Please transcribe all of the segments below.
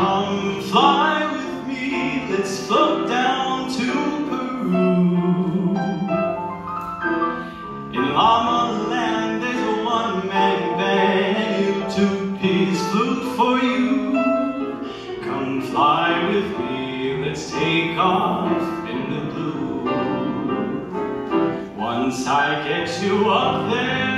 Come fly with me, let's float down to Peru. In Llama Land, there's a one-man band, and you two-piece flute for you. Come fly with me, let's take off in the blue. Once I get you up there,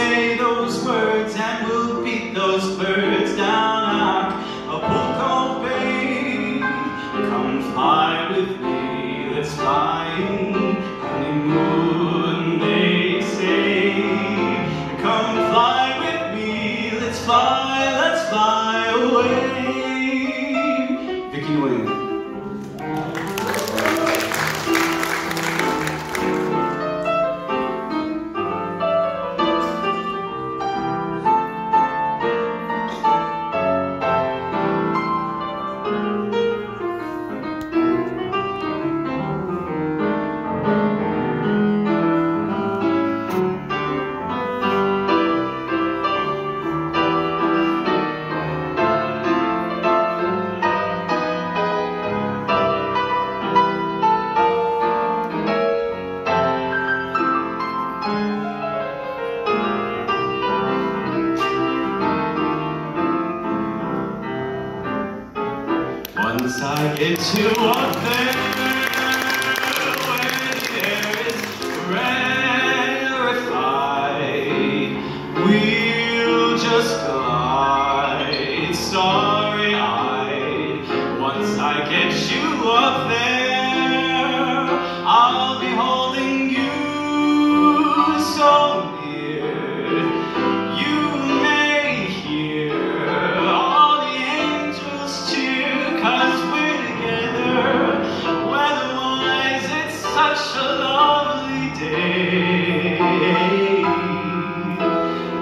say Once I get you up there, where the air is rarefied, we'll just glide starry-eyed. Once I get you up there, I'll be holding you so near.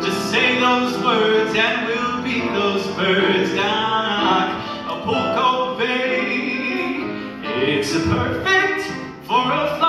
Just say those words and we'll beat those birds Bay. It's perfect for a flying